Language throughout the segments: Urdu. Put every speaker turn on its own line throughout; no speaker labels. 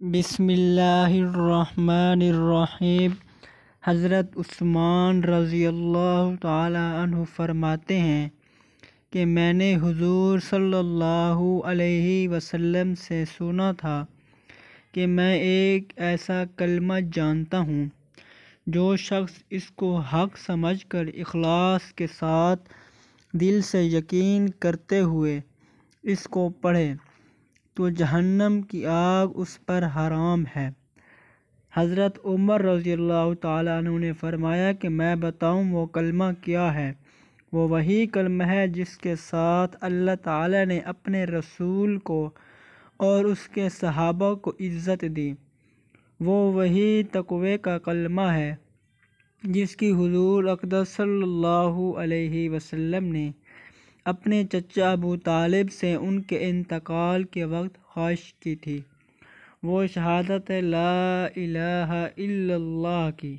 بسم اللہ الرحمن الرحیم۔ حضرت عثمان رضی اللہ تعالی عنہ فرماتے ہیں کہ میں نے حضور صلی اللہ علیہ وسلم سے سنا تھا کہ میں ایک ایسا کلمہ جانتا ہوں جو شخص اس کو حق سمجھ کر اخلاص کے ساتھ دل سے یقین کرتے ہوئے اس کو پڑھے۔ تو جہنم کی آگ اس پر حرام ہے۔ حضرت عمر رضی اللہ تعالیٰ عنہ نے فرمایا کہ میں بتاؤں وہ کلمہ کیا ہے۔ وہ وہی کلمہ ہے جس کے ساتھ اللہ تعالیٰ نے اپنے رسول کو اور اس کے صحابہ کو عزت دی۔ وہ وہی تقوی کا کلمہ ہے جس کی حضور اقدس صلی اللہ علیہ وسلم نے اپنے چچا ابو طالب سے ان کے انتقال کے وقت خواہش کی تھی۔ وہ شہادت لا الہ الا اللہ کی۔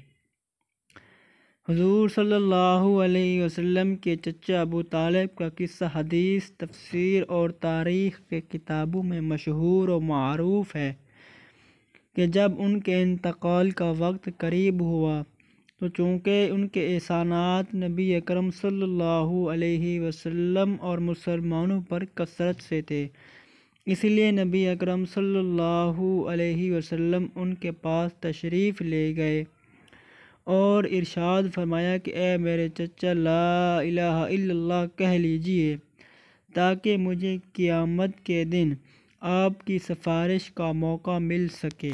حضور صلی اللہ علیہ وسلم کے چچا ابو طالب کا قصہ حدیث، تفسیر اور تاریخ کے کتابوں میں مشہور و معروف ہے کہ جب ان کے انتقال کا وقت قریب ہوا تو چونکہ ان کے احسانات نبی اکرم صلی اللہ علیہ وسلم اور مسلمانوں پر کثرت سے تھے، اس لیے نبی اکرم صلی اللہ علیہ وسلم ان کے پاس تشریف لے گئے اور ارشاد فرمایا کہ اے میرے چچا، لا الہ الا اللہ کہہ لیجیے تاکہ مجھے قیامت کے دن آپ کی سفارش کا موقع مل سکے۔